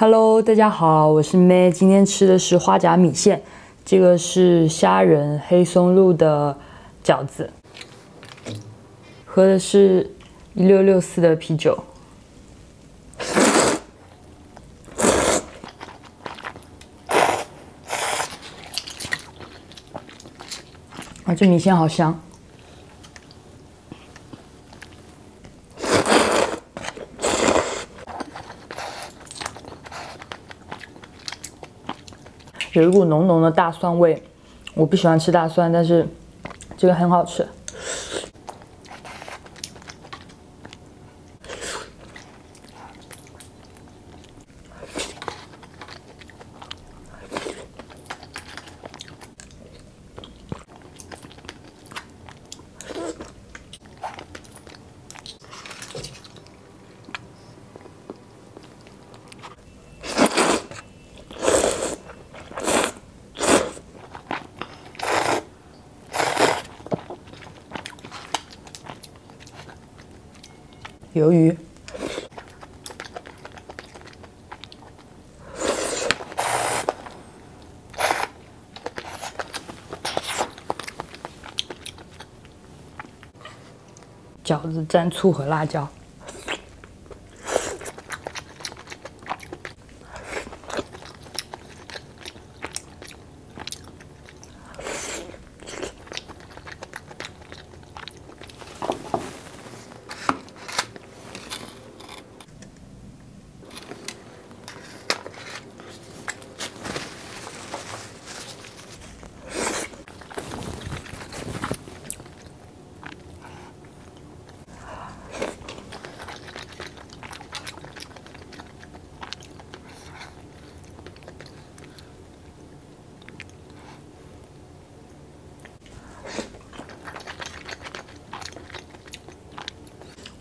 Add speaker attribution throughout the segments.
Speaker 1: Hello，大家好，我是 May，今天吃的是花甲米线，这个是虾仁黑松露的饺子，喝的是一六六四的啤酒。啊，这米线好香。有一股浓浓的大蒜味，我不喜欢吃大蒜，但是这个很好吃。鱿鱼，饺子蘸醋和辣椒。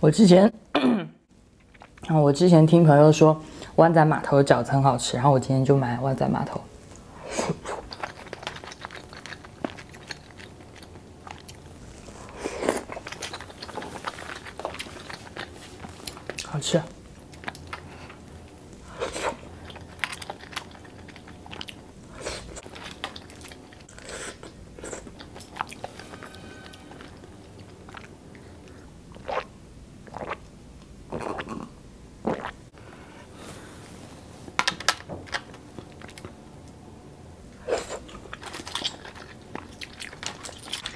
Speaker 1: 我之前，我之前听朋友说湾仔码头的饺子很好吃，然后我今天就买湾仔码头，好吃。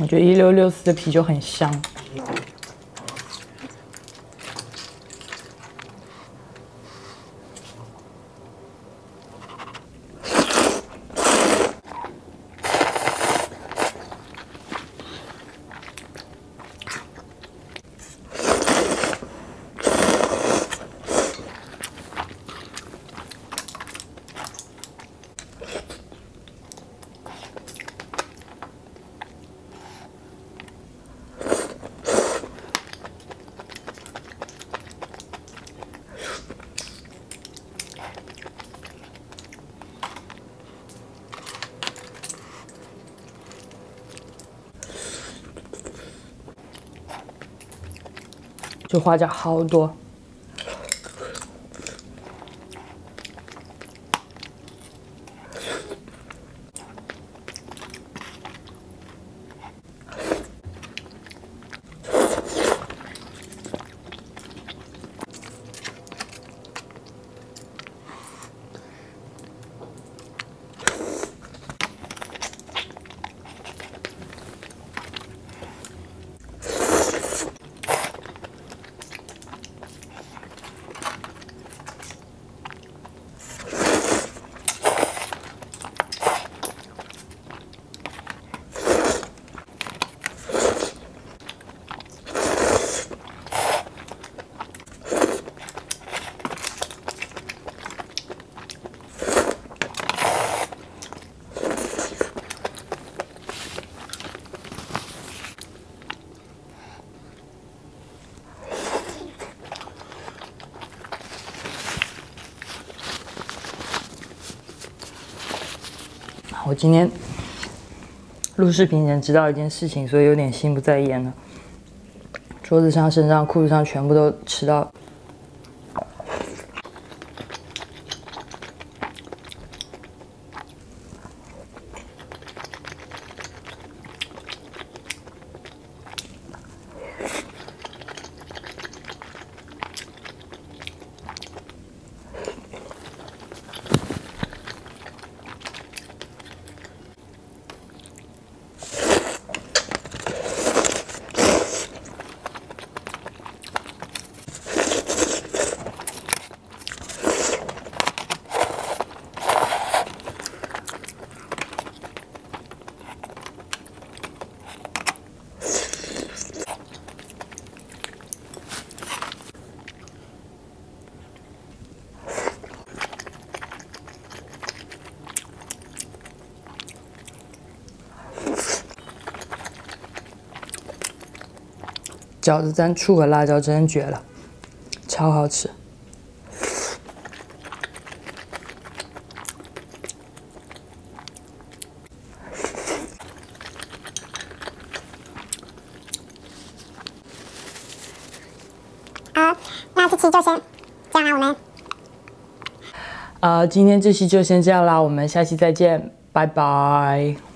Speaker 1: 我觉得一六六四的啤酒很香。这花甲好多。我今天录视频前知道一件事情，所以有点心不在焉了。桌子上、身上、裤子上全部都吃到。饺子蘸醋和辣椒真绝了，超好吃。
Speaker 2: 好，那这期就先这样啦，我们。
Speaker 1: 呃，今天这期就先这样啦，我们下期再见，拜拜。